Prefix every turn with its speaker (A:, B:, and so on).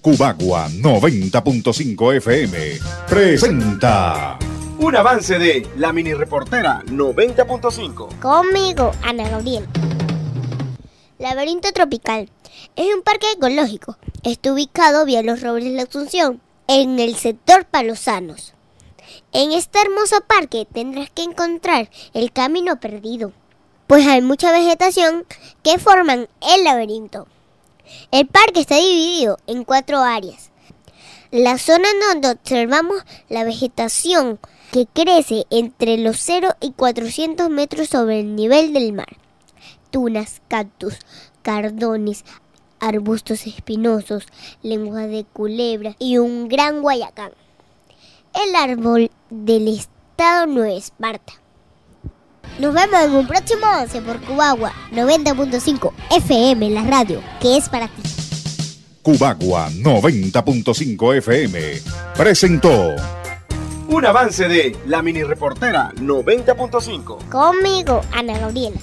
A: Cubagua 90.5 FM presenta
B: un avance de la mini reportera 90.5.
C: Conmigo, Ana Gabriel. Laberinto Tropical es un parque ecológico. Está ubicado vía los Robles de la Asunción, en el sector Palosanos. En este hermoso parque tendrás que encontrar el camino perdido, pues hay mucha vegetación que forman el laberinto. El parque está dividido en cuatro áreas. La zona donde observamos la vegetación que crece entre los 0 y 400 metros sobre el nivel del mar. Tunas, cactus, cardones, arbustos espinosos, lenguas de culebra y un gran guayacán. El árbol del estado Nueva Esparta. Nos vemos en un próximo 11 por Cubagua 90.5 FM, la radio, que es para ti.
A: Cubagua 90.5 FM presentó
B: un avance de la mini reportera 90.5.
C: Conmigo, Ana Gabriela.